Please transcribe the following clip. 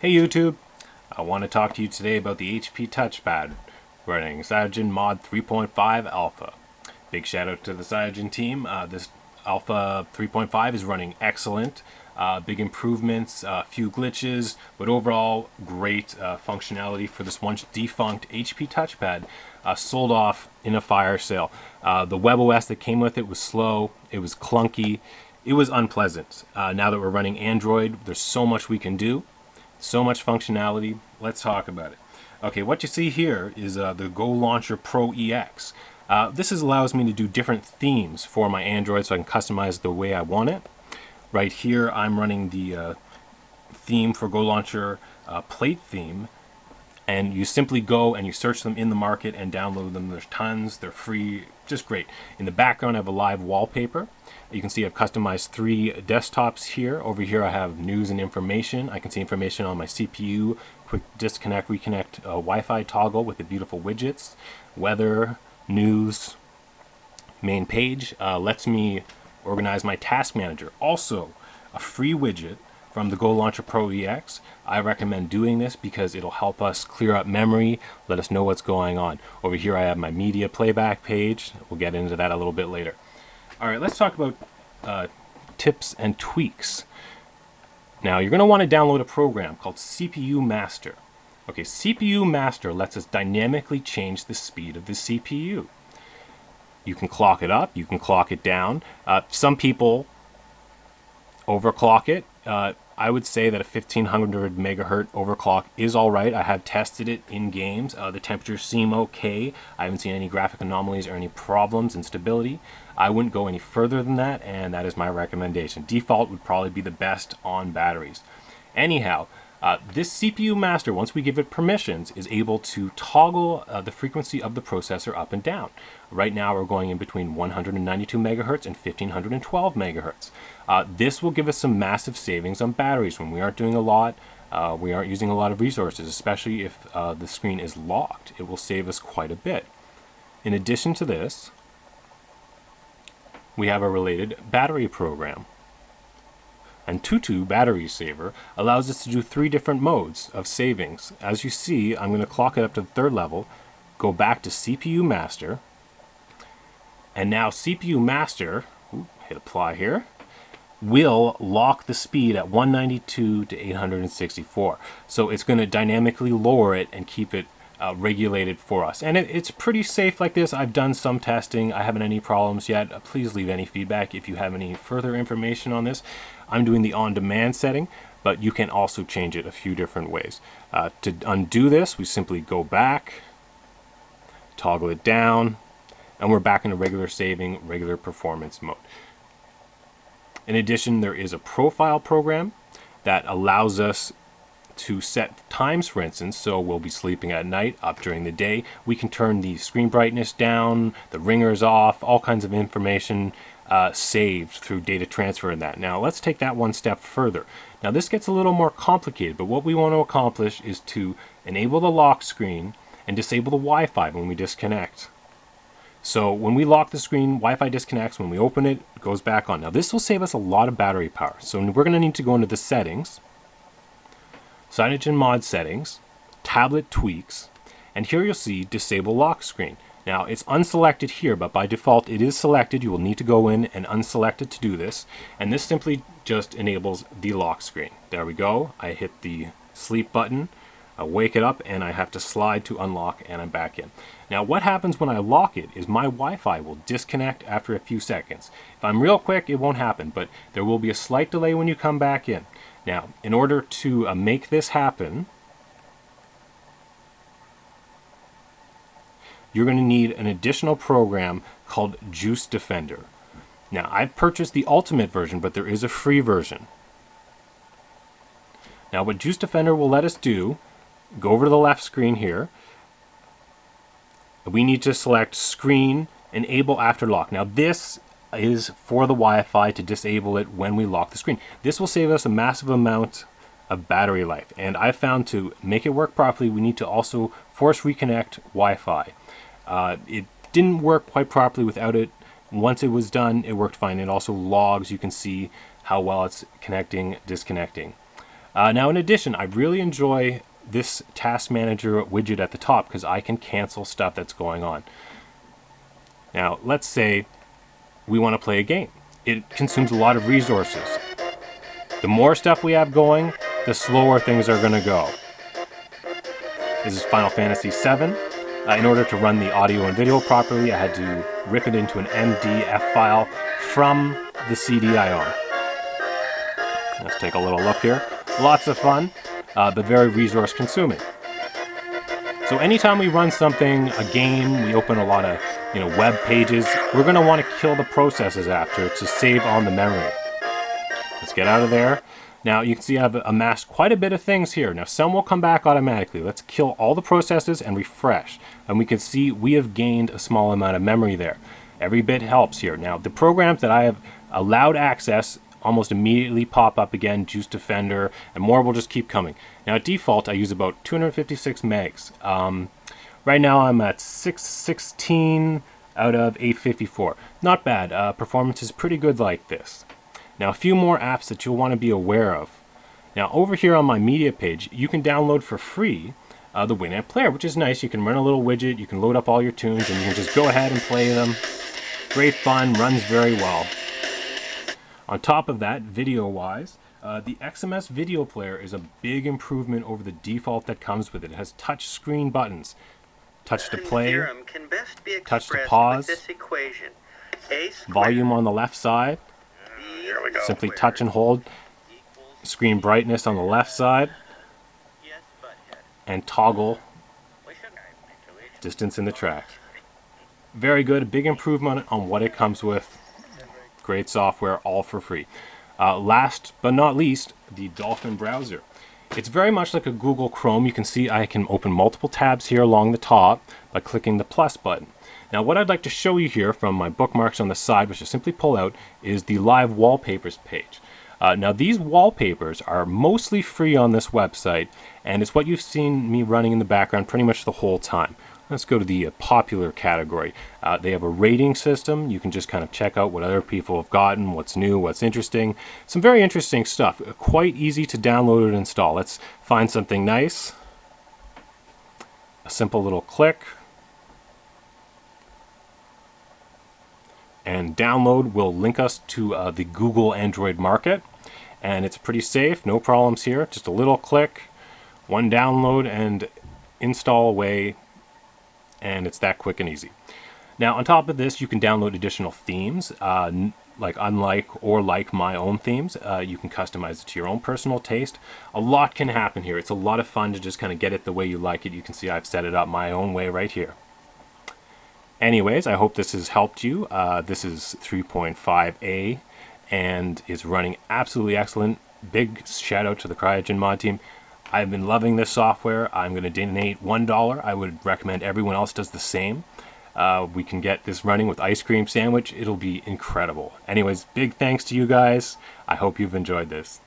Hey YouTube, I want to talk to you today about the HP touchpad running Cyanogen Mod 3.5 Alpha. Big shout out to the Cyanogen team. Uh, this Alpha 3.5 is running excellent. Uh, big improvements, a uh, few glitches, but overall great uh, functionality for this once defunct HP touchpad. Uh, sold off in a fire sale. Uh, the WebOS that came with it was slow, it was clunky, it was unpleasant. now that we're running Android, there's so much we can do. So much functionality. Let's talk about it. Okay, what you see here is uh, the Go Launcher Pro EX. Uh, this is, allows me to do different themes for my Android so I can customize the way I want it. Right here I'm running the uh, theme for Go Launcher uh, plate theme and you simply go and you search them in the market and download them. There's tons, they're free, just great. In the background I have a live wallpaper you can see I've customized three desktops here. Over here I have news and information. I can see information on my CPU, quick disconnect, reconnect uh, Wi-Fi toggle with the beautiful widgets, weather, news, main page. Uh, lets me organize my task manager. Also, a free widget from the Go Launcher Pro EX. I recommend doing this because it'll help us clear up memory, let us know what's going on. Over here I have my media playback page. We'll get into that a little bit later. All right, let's talk about uh, tips and tweaks. Now, you're going to want to download a program called CPU Master. Okay, CPU Master lets us dynamically change the speed of the CPU. You can clock it up, you can clock it down. Uh, some people overclock it. Uh, I would say that a 1500 megahertz overclock is all right. I have tested it in games. Uh, the temperatures seem okay. I haven't seen any graphic anomalies or any problems in stability. I wouldn't go any further than that, and that is my recommendation. Default would probably be the best on batteries. Anyhow, uh, this CPU master, once we give it permissions, is able to toggle uh, the frequency of the processor up and down. Right now we're going in between 192 megahertz and 1512 megahertz. Uh, this will give us some massive savings on batteries when we aren't doing a lot. Uh, we aren't using a lot of resources, especially if uh, the screen is locked. It will save us quite a bit. In addition to this, we have a related battery program. Antutu Battery Saver allows us to do three different modes of savings. As you see, I'm going to clock it up to the third level, go back to CPU Master, and now CPU Master, hit apply here, will lock the speed at 192 to 864. So it's going to dynamically lower it and keep it uh, regulated for us. And it, it's pretty safe like this. I've done some testing. I haven't any problems yet. Uh, please leave any feedback if you have any further information on this. I'm doing the on-demand setting, but you can also change it a few different ways. Uh, to undo this, we simply go back, toggle it down, and we're back in a regular saving, regular performance mode. In addition, there is a profile program that allows us to set times, for instance, so we'll be sleeping at night, up during the day. We can turn the screen brightness down, the ringers off, all kinds of information uh, saved through data transfer and that. Now let's take that one step further. Now this gets a little more complicated, but what we want to accomplish is to enable the lock screen and disable the Wi-Fi when we disconnect. So when we lock the screen, Wi-Fi disconnects. When we open it, it goes back on. Now this will save us a lot of battery power. So we're going to need to go into the settings Cyanogen mod settings, tablet tweaks, and here you'll see disable lock screen. Now it's unselected here, but by default it is selected. You will need to go in and unselect it to do this. And this simply just enables the lock screen. There we go. I hit the sleep button, I wake it up, and I have to slide to unlock, and I'm back in. Now what happens when I lock it is my Wi-Fi will disconnect after a few seconds. If I'm real quick, it won't happen, but there will be a slight delay when you come back in. Now, in order to uh, make this happen, you're going to need an additional program called Juice Defender. Now, I've purchased the ultimate version, but there is a free version. Now, what Juice Defender will let us do, go over to the left screen here, we need to select Screen Enable After Lock. Now, this is for the Wi-Fi to disable it when we lock the screen. This will save us a massive amount of battery life. And I found to make it work properly, we need to also force reconnect Wi-Fi. Uh, it didn't work quite properly without it. Once it was done, it worked fine. It also logs, you can see how well it's connecting, disconnecting. Uh, now, in addition, I really enjoy this task manager widget at the top because I can cancel stuff that's going on. Now, let's say we want to play a game. It consumes a lot of resources. The more stuff we have going, the slower things are going to go. This is Final Fantasy VII. Uh, in order to run the audio and video properly, I had to rip it into an MDF file from the CD I own. Let's take a little look here. Lots of fun, uh, but very resource consuming. So anytime we run something, a game, we open a lot of you know web pages, we're going to want to kill the processes after to save on the memory. Let's get out of there. Now you can see I've amassed quite a bit of things here. Now some will come back automatically. Let's kill all the processes and refresh. And we can see we have gained a small amount of memory there. Every bit helps here. Now the programs that I have allowed access almost immediately pop up again, Juice Defender, and more will just keep coming. Now at default I use about 256 megs. Um, right now I'm at 616 out of 854. Not bad. Uh, performance is pretty good like this. Now a few more apps that you'll want to be aware of. Now over here on my media page, you can download for free uh, the Winamp Player, which is nice. You can run a little widget, you can load up all your tunes, and you can just go ahead and play them. Great fun, runs very well. On top of that, video-wise, uh, the XMS Video Player is a big improvement over the default that comes with it. It has touch screen buttons. Touch to play, touch to pause, volume on the left side, Simply touch and hold. screen brightness on the left side. And toggle distance in the track. Very good, big improvement on what it comes with. Great software, all for free. Uh, last but not least, the Dolphin browser. It's very much like a Google Chrome. You can see I can open multiple tabs here along the top by clicking the plus button. Now what I'd like to show you here from my bookmarks on the side, which I simply pull out, is the live wallpapers page. Uh, now these wallpapers are mostly free on this website, and it's what you've seen me running in the background pretty much the whole time. Let's go to the uh, popular category. Uh, they have a rating system. You can just kind of check out what other people have gotten, what's new, what's interesting. Some very interesting stuff. Uh, quite easy to download and install. Let's find something nice. A simple little click. and download will link us to uh, the Google Android market and it's pretty safe no problems here just a little click one download and install away and it's that quick and easy now on top of this you can download additional themes uh, like unlike or like my own themes uh, you can customize it to your own personal taste a lot can happen here it's a lot of fun to just kind of get it the way you like it you can see I've set it up my own way right here Anyways, I hope this has helped you. Uh, this is 3.5a and is running absolutely excellent. Big shout out to the Cyanogen mod team. I've been loving this software. I'm going to donate $1. I would recommend everyone else does the same. Uh, we can get this running with ice cream sandwich. It'll be incredible. Anyways, big thanks to you guys. I hope you've enjoyed this.